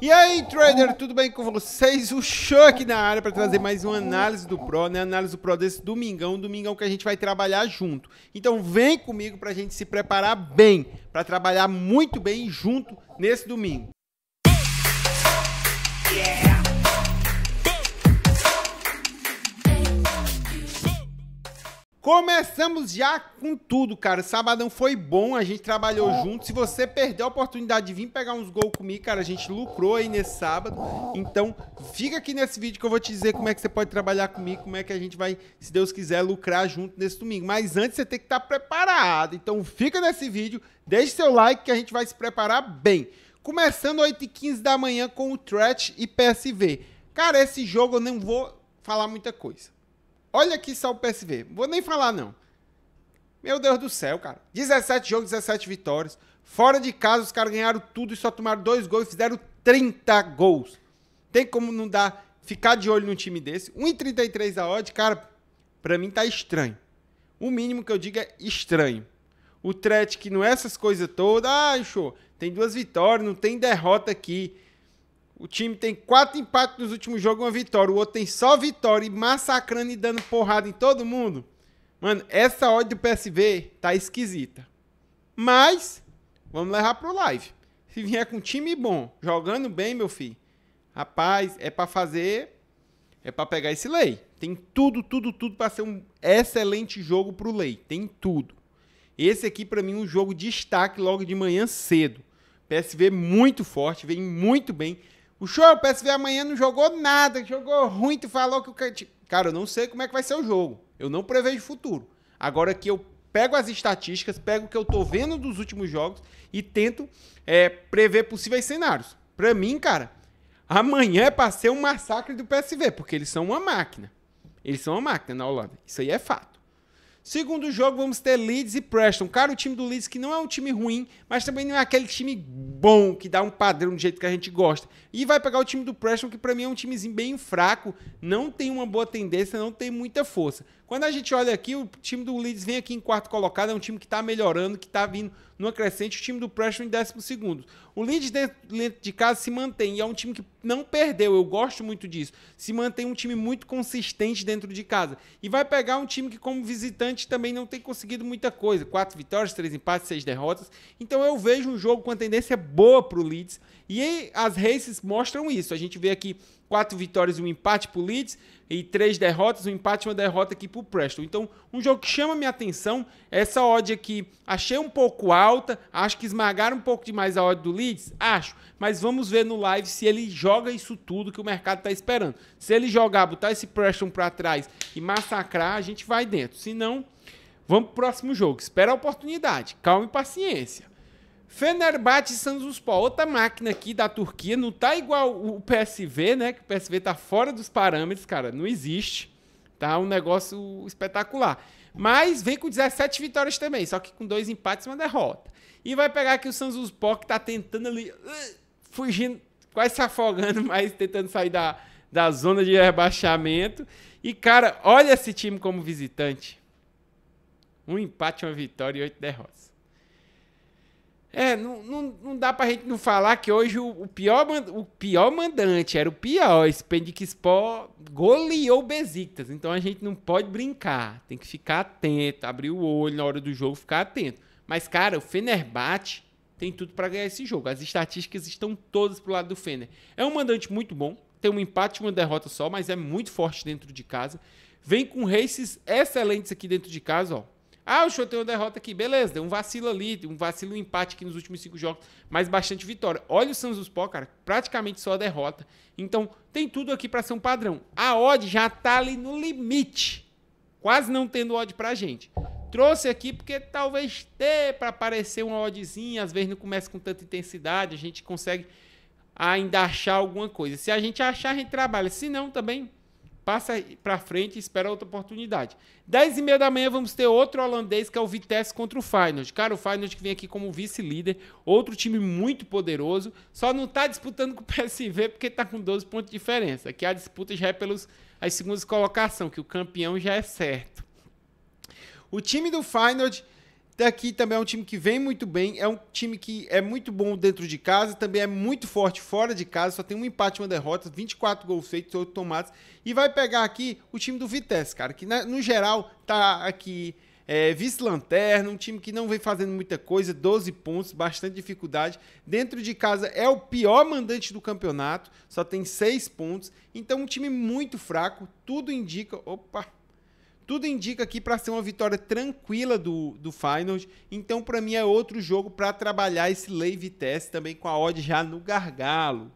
E aí, trader, tudo bem com vocês? O aqui na área para trazer mais uma análise do Pro, né? Análise do Pro desse domingão, domingão que a gente vai trabalhar junto. Então vem comigo para a gente se preparar bem, para trabalhar muito bem junto nesse domingo. Yeah. Começamos já com tudo, cara. Sabadão foi bom, a gente trabalhou junto. Se você perdeu a oportunidade de vir pegar uns gols comigo, cara, a gente lucrou aí nesse sábado. Então, fica aqui nesse vídeo que eu vou te dizer como é que você pode trabalhar comigo, como é que a gente vai, se Deus quiser, lucrar junto nesse domingo. Mas antes você tem que estar preparado. Então, fica nesse vídeo, deixe seu like que a gente vai se preparar bem. Começando 8h15 da manhã com o Trash e PSV. Cara, esse jogo eu não vou falar muita coisa. Olha aqui só o PSV. Vou nem falar, não. Meu Deus do céu, cara. 17 jogos, 17 vitórias. Fora de casa, os caras ganharam tudo e só tomaram dois gols e fizeram 30 gols. Tem como não dar, ficar de olho num time desse? 1,33 a odd, cara, pra mim tá estranho. O mínimo que eu digo é estranho. O Tret, que não é essas coisas todas, ah, show, tem duas vitórias, não tem derrota aqui. O time tem quatro empates nos últimos jogos uma vitória. O outro tem só vitória e massacrando e dando porrada em todo mundo. Mano, essa odd do PSV tá esquisita. Mas, vamos levar pro live. Se vier com time bom, jogando bem, meu filho, rapaz, é para fazer, é para pegar esse lei. Tem tudo, tudo, tudo para ser um excelente jogo pro lei. Tem tudo. Esse aqui para mim é um jogo de destaque logo de manhã cedo. PSV muito forte, vem muito bem. O show, o PSV amanhã não jogou nada, jogou ruim, tu falou que o cara, eu não sei como é que vai ser o jogo. Eu não prevejo futuro. Agora que eu pego as estatísticas, pego o que eu tô vendo dos últimos jogos e tento é, prever possíveis cenários. Para mim, cara, amanhã é para ser um massacre do PSV, porque eles são uma máquina. Eles são uma máquina na Holanda. Isso aí é fato. Segundo jogo, vamos ter Leeds e Preston. Cara, o time do Leeds que não é um time ruim, mas também não é aquele time bom, que dá um padrão do jeito que a gente gosta. E vai pegar o time do Preston, que para mim é um timezinho bem fraco, não tem uma boa tendência, não tem muita força. Quando a gente olha aqui, o time do Leeds vem aqui em quarto colocado, é um time que está melhorando, que está vindo numa crescente, o time do Preston em décimo segundo. O Leeds dentro, de casa se mantém, e é um time que não perdeu, eu gosto muito disso. Se mantém um time muito consistente dentro de casa. E vai pegar um time que, como visitante, também não tem conseguido muita coisa. Quatro vitórias, três empates, seis derrotas. Então eu vejo um jogo com a tendência boa para o Leeds. E as races mostram isso. A gente vê aqui quatro vitórias e um empate para o Leeds e três derrotas, um empate e uma derrota aqui para o Preston. Então, um jogo que chama minha atenção, essa odd aqui, achei um pouco alta, acho que esmagaram um pouco demais a odd do Leeds, acho, mas vamos ver no live se ele joga isso tudo que o mercado está esperando. Se ele jogar, botar esse Preston para trás e massacrar, a gente vai dentro. Se não, vamos para o próximo jogo. Espera a oportunidade, calma e paciência. Fenerbahçe e Sanzuspor, outra máquina aqui da Turquia, não tá igual o PSV, né? Que o PSV tá fora dos parâmetros, cara, não existe. Tá um negócio espetacular. Mas vem com 17 vitórias também, só que com dois empates e uma derrota. E vai pegar aqui o Sanzuspor que tá tentando ali, uh, fugindo, quase se afogando, mas tentando sair da, da zona de rebaixamento. E, cara, olha esse time como visitante. Um empate, uma vitória e oito derrotas. É, não, não, não dá pra gente não falar que hoje o, o pior, o pior mandante era o pior. Esse Pendikspor goleou o Besiktas. Então a gente não pode brincar. Tem que ficar atento, abrir o olho na hora do jogo, ficar atento. Mas, cara, o Fenerbahçe tem tudo para ganhar esse jogo. As estatísticas estão todas pro lado do Fener. É um mandante muito bom. Tem um empate e uma derrota só, mas é muito forte dentro de casa. Vem com races excelentes aqui dentro de casa, ó. Ah, o show tem uma derrota aqui. Beleza, deu um vacilo ali, um vacilo, um empate aqui nos últimos cinco jogos, mas bastante vitória. Olha o Sanzuspor, cara, praticamente só derrota. Então, tem tudo aqui para ser um padrão. A odd já tá ali no limite. Quase não tendo odd pra gente. Trouxe aqui porque talvez dê para aparecer uma oddzinha, às vezes não começa com tanta intensidade, a gente consegue ainda achar alguma coisa. Se a gente achar, a gente trabalha. Se não, também passa para frente e espera outra oportunidade. 10 e meia da manhã vamos ter outro holandês que é o Vitesse contra o Feyenoord. Cara, o Feyenoord que vem aqui como vice-líder, outro time muito poderoso, só não está disputando com o PSV porque está com 12 pontos de diferença. Aqui a disputa já é pelas as segundas colocações, que o campeão já é certo. O time do Feyenoord Daqui também é um time que vem muito bem, é um time que é muito bom dentro de casa, também é muito forte fora de casa, só tem um empate uma derrota, 24 gols feitos, 8 tomates. E vai pegar aqui o time do Vitesse, cara, que no geral tá aqui é, vice-lanterna, um time que não vem fazendo muita coisa, 12 pontos, bastante dificuldade. Dentro de casa é o pior mandante do campeonato, só tem 6 pontos. Então, um time muito fraco, tudo indica. Opa! Tudo indica aqui para ser uma vitória tranquila do, do Finals. Então, para mim, é outro jogo para trabalhar esse Lei Vitesse também com a odd já no gargalo.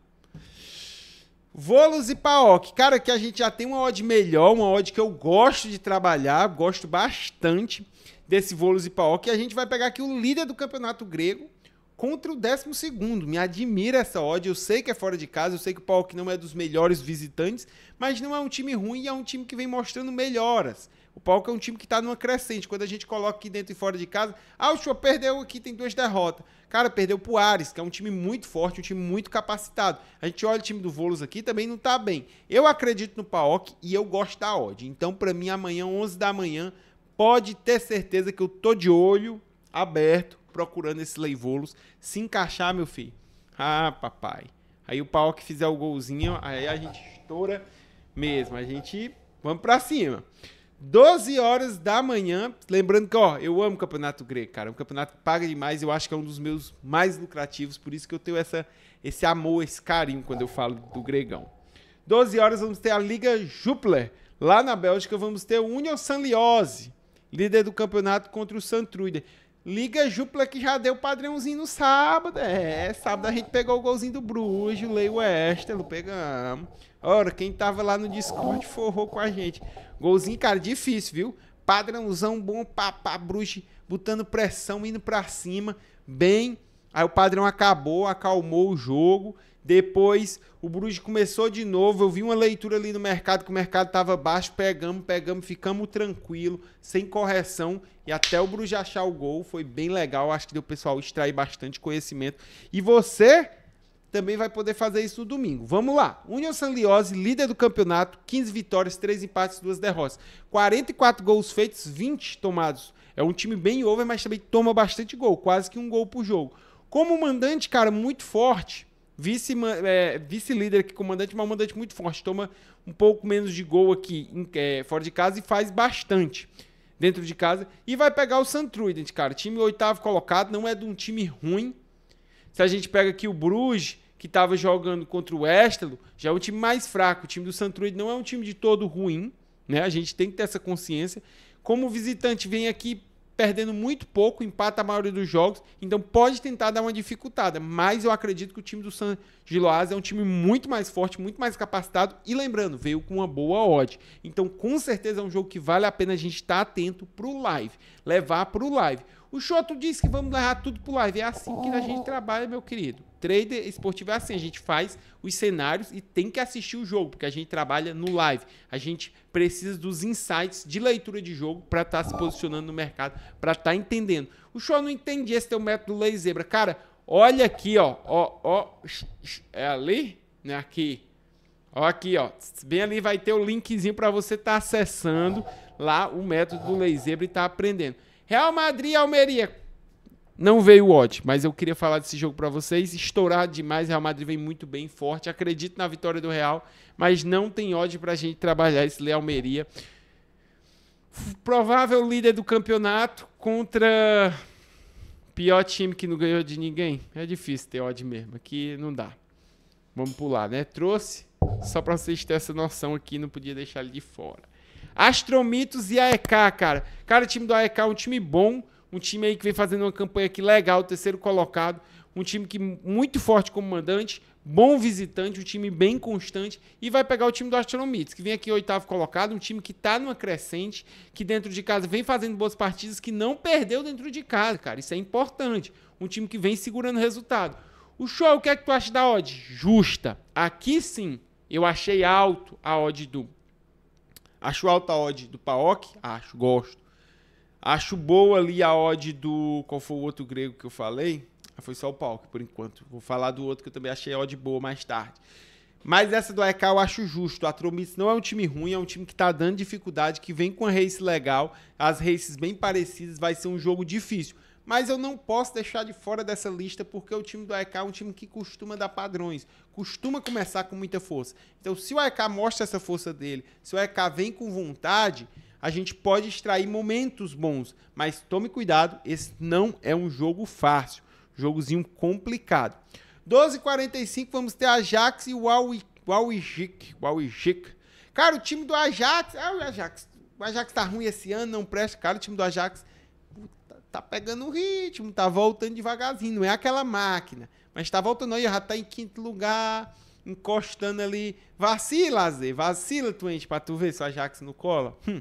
Volos e Paok. Cara, que a gente já tem uma odd melhor, uma odd que eu gosto de trabalhar, gosto bastante desse Volos e Paok. E a gente vai pegar aqui o líder do campeonato grego contra o 12. Me admira essa odd. Eu sei que é fora de casa, eu sei que o Paok não é dos melhores visitantes, mas não é um time ruim e é um time que vem mostrando melhoras. O Palco é um time que está numa crescente. Quando a gente coloca aqui dentro e fora de casa, ah, o Chua perdeu aqui, tem duas derrotas. Cara, perdeu pro Ares, que é um time muito forte, um time muito capacitado. A gente olha o time do Volos aqui, também não tá bem. Eu acredito no Paok e eu gosto da odd. Então, para mim, amanhã, 11 da manhã, pode ter certeza que eu tô de olho aberto, procurando esse Leivolos. Se encaixar, meu filho. Ah, papai. Aí o Paok fizer o golzinho, aí a gente estoura mesmo. A gente... Vamos para cima. 12 horas da manhã. Lembrando que, ó, eu amo campeonato grego, cara. É um campeonato que paga demais. Eu acho que é um dos meus mais lucrativos. Por isso que eu tenho essa, esse amor, esse carinho quando eu falo do gregão. 12 horas vamos ter a Liga Jupiler. Lá na Bélgica vamos ter o Union Sanliose, líder do campeonato contra o Santruider. Liga Jupiler que já deu padrãozinho no sábado. É, sábado a gente pegou o golzinho do Bruges, o Lei Westerlo, pegamos. Ora, quem tava lá no Discord forrou com a gente. Golzinho, cara, difícil, viu? Padrãozão bom, papá, bruxo, botando pressão, indo pra cima, bem. Aí o padrão acabou, acalmou o jogo. Depois o Bruges começou de novo. Eu vi uma leitura ali no mercado que o mercado estava baixo. Pegamos, pegamos, ficamos tranquilo, sem correção. E até o Bruges achar o gol. Foi bem legal. Acho que deu o pessoal extrair bastante conhecimento. E você também vai poder fazer isso no domingo. Vamos lá. União Sanliose, líder do campeonato, 15 vitórias, 3 empates, 2 derrotas. 44 gols feitos, 20 tomados. É um time bem over, mas também toma bastante gol, quase que um gol por jogo. Como mandante, cara, muito forte. Vice-líder é, vice aqui, comandante, mas um mandante muito forte. Toma um pouco menos de gol aqui em, é, fora de casa e faz bastante dentro de casa. E vai pegar o Santruident, cara. Time oitavo colocado, não é de um time ruim se a gente pega aqui o Bruges, que estava jogando contra o Estelo, já é um time mais fraco. O time do Santruid não é um time de todo ruim, né? A gente tem que ter essa consciência. Como o visitante vem aqui perdendo muito pouco, empata a maioria dos jogos, então pode tentar dar uma dificultada, mas eu acredito que o time do San Giloás é um time muito mais forte, muito mais capacitado e lembrando, veio com uma boa odd. Então, com certeza é um jogo que vale a pena a gente estar tá atento pro live, levar pro live. O Choto disse que vamos levar tudo pro live. É assim que a gente trabalha, meu querido. Trader esportivo é assim, a gente faz os cenários e tem que assistir o jogo, porque a gente trabalha no live. A gente precisa dos insights de leitura de jogo para estar tá se posicionando no mercado, para estar tá entendendo. O show não entendi esse teu método Lei Zebra. Cara, olha aqui, ó, ó, ó, é ali, né, aqui. Ó aqui, ó. Bem ali vai ter o linkzinho para você estar tá acessando lá o método do Lei Zebra e estar tá aprendendo. Real Madrid Almeria. Não veio o mas eu queria falar desse jogo para vocês. Estourado demais, Real Madrid vem muito bem, forte. Acredito na vitória do Real, mas não tem odd pra gente trabalhar esse Leal Almeria. Provável líder do campeonato contra pior time que não ganhou de ninguém. É difícil ter odd mesmo, aqui não dá. Vamos pular, né? Trouxe só para vocês terem essa noção aqui, não podia deixar ele de fora. Astromitos e AEK, cara. Cara, o time do AEK é um time bom. Um time aí que vem fazendo uma campanha aqui legal, terceiro colocado. Um time que muito forte como mandante, bom visitante, um time bem constante. E vai pegar o time do Astromitos, que vem aqui oitavo colocado. Um time que tá numa crescente, que dentro de casa vem fazendo boas partidas, que não perdeu dentro de casa, cara. Isso é importante. Um time que vem segurando resultado. O show, o que é que tu acha da odd? Justa. Aqui sim, eu achei alto a odd do Acho alta a odd do Paok? Acho, gosto. Acho boa ali a odd do. Qual foi o outro grego que eu falei? Ah, foi só o Paok, por enquanto. Vou falar do outro que eu também achei a odd boa mais tarde. Mas essa do AEK eu acho justo. A Tromitz não é um time ruim, é um time que tá dando dificuldade, que vem com a race legal, as races bem parecidas, vai ser um jogo difícil. Mas eu não posso deixar de fora dessa lista porque o time do AEK é um time que costuma dar padrões, costuma começar com muita força. Então, se o AEK mostra essa força dele, se o AEK vem com vontade, a gente pode extrair momentos bons. Mas tome cuidado, esse não é um jogo fácil, jogozinho complicado. 12h45, vamos ter Ajax e o Wawajik. Cara, o time do Ajax. Ah, o Ajax. O Ajax tá ruim esse ano, não presta. Cara, o time do Ajax tá pegando o ritmo, tá voltando devagarzinho. Não é aquela máquina. Mas tá voltando aí, já tá em quinto lugar, encostando ali. Vacila, Zé. Vacila, Twente, pra tu ver se o Ajax não cola. Hum,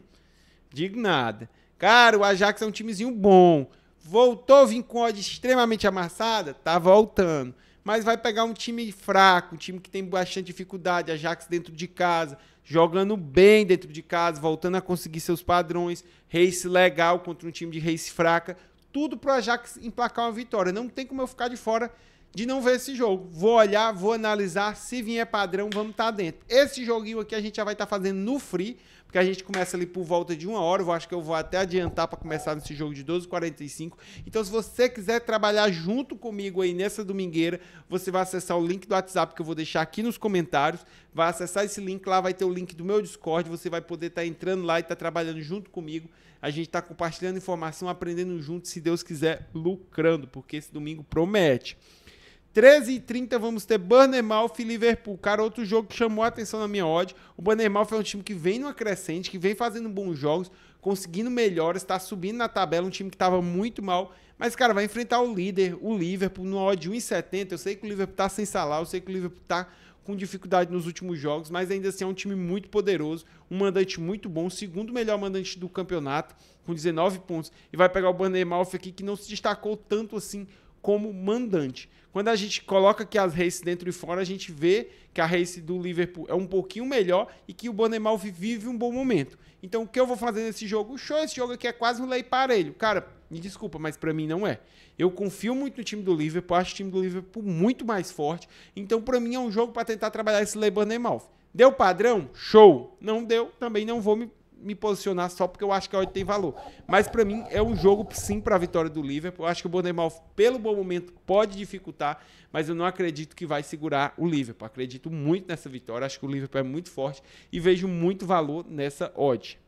digo nada. Cara, o Ajax é um timezinho bom. Voltou vir com odd extremamente amassada? Tá voltando mas vai pegar um time fraco, um time que tem bastante dificuldade, Ajax dentro de casa, jogando bem dentro de casa, voltando a conseguir seus padrões, race legal contra um time de race fraca, tudo para o Ajax emplacar uma vitória. Não tem como eu ficar de fora de não ver esse jogo. Vou olhar, vou analisar, se vier padrão, vamos estar tá dentro. Esse joguinho aqui a gente já vai estar tá fazendo no free, porque a gente começa ali por volta de uma hora. Eu acho que eu vou até adiantar para começar nesse jogo de 12h45. Então, se você quiser trabalhar junto comigo aí nessa domingueira, você vai acessar o link do WhatsApp que eu vou deixar aqui nos comentários. Vai acessar esse link, lá vai ter o link do meu Discord. Você vai poder estar tá entrando lá e estar tá trabalhando junto comigo. A gente está compartilhando informação, aprendendo junto, se Deus quiser, lucrando, porque esse domingo promete. 13h30 vamos ter Bournemouth e Liverpool. Cara, outro jogo que chamou a atenção na minha odd. O Bournemouth é um time que vem numa crescente, que vem fazendo bons jogos, conseguindo melhores, está subindo na tabela, um time que estava muito mal. Mas, cara, vai enfrentar o líder, o Liverpool, no odd 1,70. Eu sei que o Liverpool está sem salário, eu sei que o Liverpool está com dificuldade nos últimos jogos, mas ainda assim é um time muito poderoso, um mandante muito bom, segundo melhor mandante do campeonato, com 19 pontos. E vai pegar o Bournemouth aqui, que não se destacou tanto assim como mandante. Quando a gente coloca aqui as races dentro e fora, a gente vê que a race do Liverpool é um pouquinho melhor e que o Bournemouth vive um bom momento. Então, o que eu vou fazer nesse jogo? Show, esse jogo aqui é quase um lei parelho. Cara, me desculpa, mas para mim não é. Eu confio muito no time do Liverpool, acho o time do Liverpool muito mais forte. Então, para mim é um jogo para tentar trabalhar esse lei Bournemouth. Deu padrão? Show. Não deu, também não vou me me posicionar só porque eu acho que a odd tem valor. Mas para mim é um jogo sim para a vitória do Liverpool. Eu acho que o Bournemouth pelo bom momento pode dificultar, mas eu não acredito que vai segurar o Liverpool. Acredito muito nessa vitória. Acho que o Liverpool é muito forte e vejo muito valor nessa odd.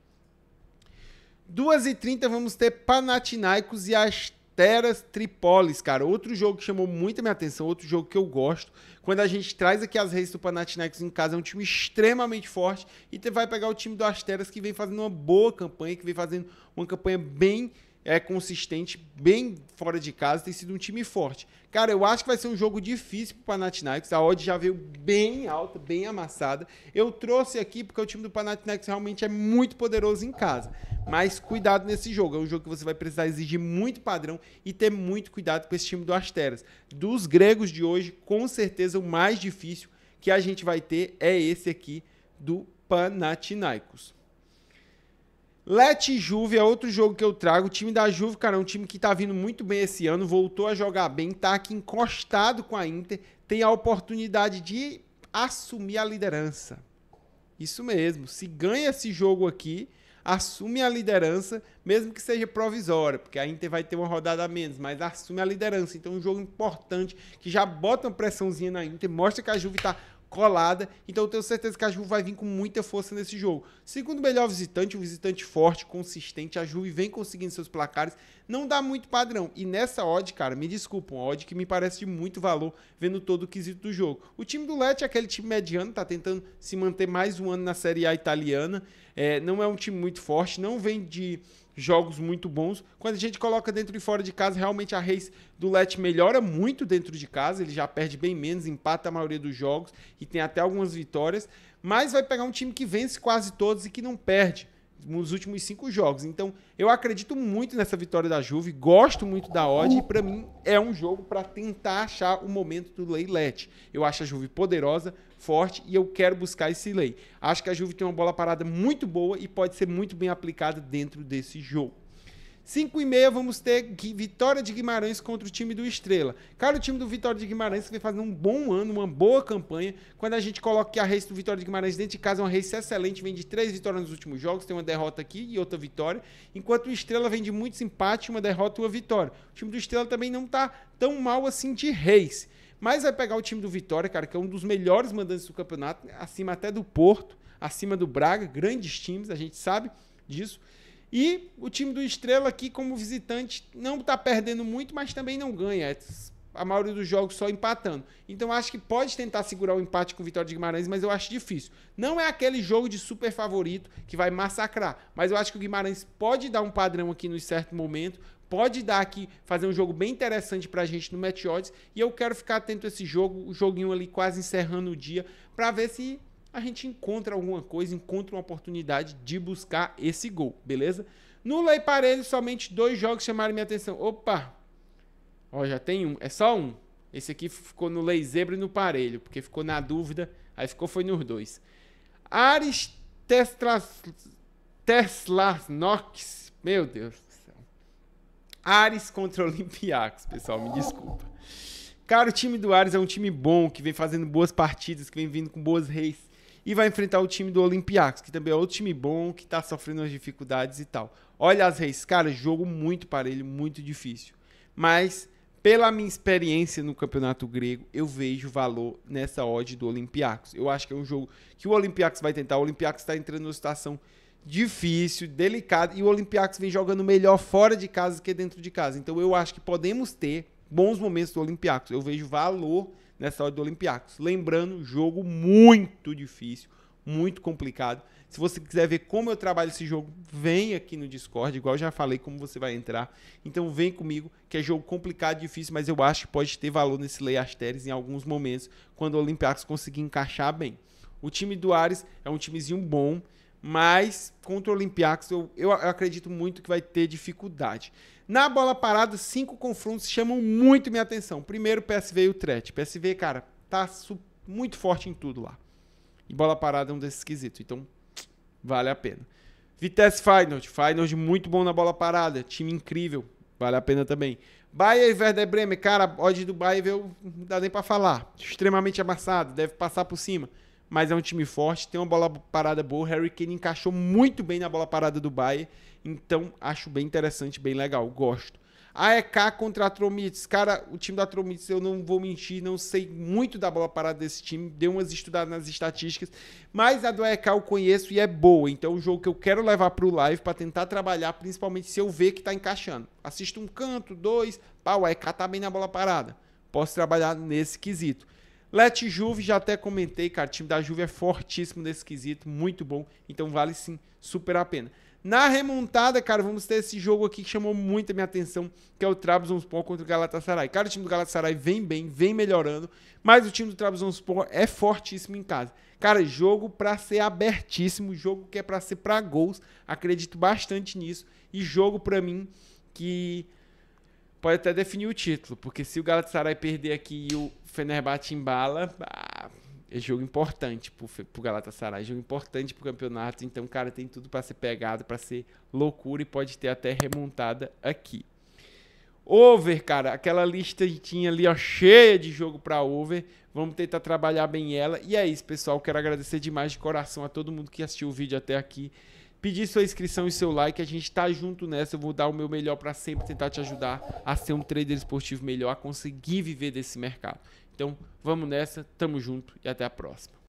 2h30 vamos ter Panathinaikos e as Teras Tripolis, cara. Outro jogo que chamou muito a minha atenção, outro jogo que eu gosto. Quando a gente traz aqui as reis do Panathinaikos em casa, é um time extremamente forte e vai pegar o time do Asteras que vem fazendo uma boa campanha, que vem fazendo uma campanha bem é consistente, bem fora de casa, tem sido um time forte. Cara, eu acho que vai ser um jogo difícil pro Panathinaikos. A odd já veio bem alta, bem amassada. Eu trouxe aqui porque o time do Panathinaikos realmente é muito poderoso em casa. Mas cuidado nesse jogo, é um jogo que você vai precisar exigir muito padrão e ter muito cuidado com esse time do Asteras. Dos gregos de hoje, com certeza o mais difícil que a gente vai ter é esse aqui do Panathinaikos. Let Juve é outro jogo que eu trago. O time da Juve, cara, é um time que tá vindo muito bem esse ano, voltou a jogar bem, tá aqui encostado com a Inter, tem a oportunidade de assumir a liderança. Isso mesmo. Se ganha esse jogo aqui, assume a liderança, mesmo que seja provisória, porque a Inter vai ter uma rodada a menos, mas assume a liderança. Então, um jogo importante que já bota uma pressãozinha na Inter, mostra que a Juve tá colada. Então eu tenho certeza que a Juve vai vir com muita força nesse jogo. Segundo melhor visitante, um visitante forte, consistente, a Juve vem conseguindo seus placares, não dá muito padrão. E nessa odd, cara, me desculpa, uma odd que me parece de muito valor, vendo todo o quesito do jogo. O time do Lecce é aquele time mediano, tá tentando se manter mais um ano na Série A italiana. É, não é um time muito forte, não vem de jogos muito bons. Quando a gente coloca dentro e fora de casa, realmente a race do Let melhora muito dentro de casa, ele já perde bem menos, empata a maioria dos jogos e tem até algumas vitórias, mas vai pegar um time que vence quase todos e que não perde nos últimos cinco jogos. Então, eu acredito muito nessa vitória da Juve, gosto muito da odd e para mim é um jogo para tentar achar o momento do Leilete. Eu acho a Juve poderosa, forte e eu quero buscar esse lei. Acho que a Juve tem uma bola parada muito boa e pode ser muito bem aplicada dentro desse jogo. 5 e meia vamos ter Vitória de Guimarães contra o time do Estrela. Cara, o time do Vitória de Guimarães vem fazendo um bom ano, uma boa campanha. Quando a gente coloca que a race do Vitória de Guimarães dentro de casa é uma race excelente, vem de três vitórias nos últimos jogos, tem uma derrota aqui e outra vitória. Enquanto o Estrela vem de muitos empates, uma derrota e uma vitória. O time do Estrela também não tá tão mal assim de race. Mas vai pegar o time do Vitória, cara, que é um dos melhores mandantes do campeonato, acima até do Porto, acima do Braga, grandes times, a gente sabe disso. E o time do Estrela aqui, como visitante, não está perdendo muito, mas também não ganha. A maioria dos jogos só empatando. Então acho que pode tentar segurar o empate com o Vitória de Guimarães, mas eu acho difícil. Não é aquele jogo de super favorito que vai massacrar, mas eu acho que o Guimarães pode dar um padrão aqui no certo momento, pode dar aqui, fazer um jogo bem interessante pra gente no Match Odds, e eu quero ficar atento a esse jogo, o joguinho ali quase encerrando o dia, para ver se a gente encontra alguma coisa, encontra uma oportunidade de buscar esse gol, beleza? No Lei Parelho, somente dois jogos chamaram minha atenção. Opa! Ó, já tem um. É só um. Esse aqui ficou no Lei Zebra e no Parelho, porque ficou na dúvida. Aí ficou, foi nos dois. Ares Tesla Nox. Meu Deus do céu. Ares contra Olympiacos, pessoal, me desculpa. Cara, o time do Ares é um time bom, que vem fazendo boas partidas, que vem vindo com boas reis e vai enfrentar o time do Olympiacos, que também é outro time bom, que tá sofrendo as dificuldades e tal. Olha as reis, cara, jogo muito parelho, muito difícil. Mas, pela minha experiência no campeonato grego, eu vejo valor nessa odd do Olympiacos. Eu acho que é um jogo que o Olympiacos vai tentar. O Olympiacos está entrando numa situação difícil, delicada, e o Olympiacos vem jogando melhor fora de casa que dentro de casa. Então eu acho que podemos ter bons momentos do Olympiacos. Eu vejo valor nessa hora do Olympiacos. Lembrando, jogo muito difícil, muito complicado. Se você quiser ver como eu trabalho esse jogo, vem aqui no Discord, igual já falei como você vai entrar. Então vem comigo, que é jogo complicado, difícil, mas eu acho que pode ter valor nesse Lei Asteres em alguns momentos, quando o Olympiacos conseguir encaixar bem. O time do Ares é um timezinho bom, mas contra o Olympiacos eu, eu acredito muito que vai ter dificuldade. Na bola parada, cinco confrontos chamam muito minha atenção. Primeiro, PSV e o Tret. PSV, cara, tá muito forte em tudo lá. E bola parada é um desses quesitos. Então, vale a pena. Vitesse Feyenoord. Feyenoord muito bom na bola parada. Time incrível. Vale a pena também. Bayern e Werder Bremen. Cara, odd do Bayern não dá nem pra falar. Extremamente amassado. Deve passar por cima mas é um time forte, tem uma bola parada boa. Harry Kane encaixou muito bem na bola parada do Bayern, então acho bem interessante, bem legal, gosto. AEK contra a Tromitz. Cara, o time da Tromitz, eu não vou mentir, não sei muito da bola parada desse time. Dei umas estudadas nas estatísticas. Mas a do AEK eu conheço e é boa. Então é um jogo que eu quero levar para o live para tentar trabalhar, principalmente se eu ver que está encaixando. Assisto um canto, dois. Pá, o AEK tá bem na bola parada. Posso trabalhar nesse quesito. Let Juve, já até comentei, cara, o time da Juve é fortíssimo nesse quesito, muito bom, então vale sim super a pena. Na remontada, cara, vamos ter esse jogo aqui que chamou muito a minha atenção, que é o Trabzonspor contra o Galatasaray. Cara, o time do Galatasaray vem bem, vem melhorando, mas o time do Trabzonspor é fortíssimo em casa. Cara, jogo para ser abertíssimo, jogo que é para ser para gols, acredito bastante nisso, e jogo para mim que pode até definir o título, porque se o Galatasaray perder aqui e o Fenerbahçe embala, ah, é jogo importante pro, pro Galatasaray, jogo importante pro campeonato, então, cara, tem tudo para ser pegado, para ser loucura e pode ter até remontada aqui. Over, cara, aquela lista tinha ali, ó, cheia de jogo para over. Vamos tentar trabalhar bem ela. E é isso, pessoal. Quero agradecer demais de coração a todo mundo que assistiu o vídeo até aqui pedir sua inscrição e seu like. A gente tá junto nessa. Eu vou dar o meu melhor para sempre tentar te ajudar a ser um trader esportivo melhor, a conseguir viver desse mercado. Então, vamos nessa, tamo junto e até a próxima.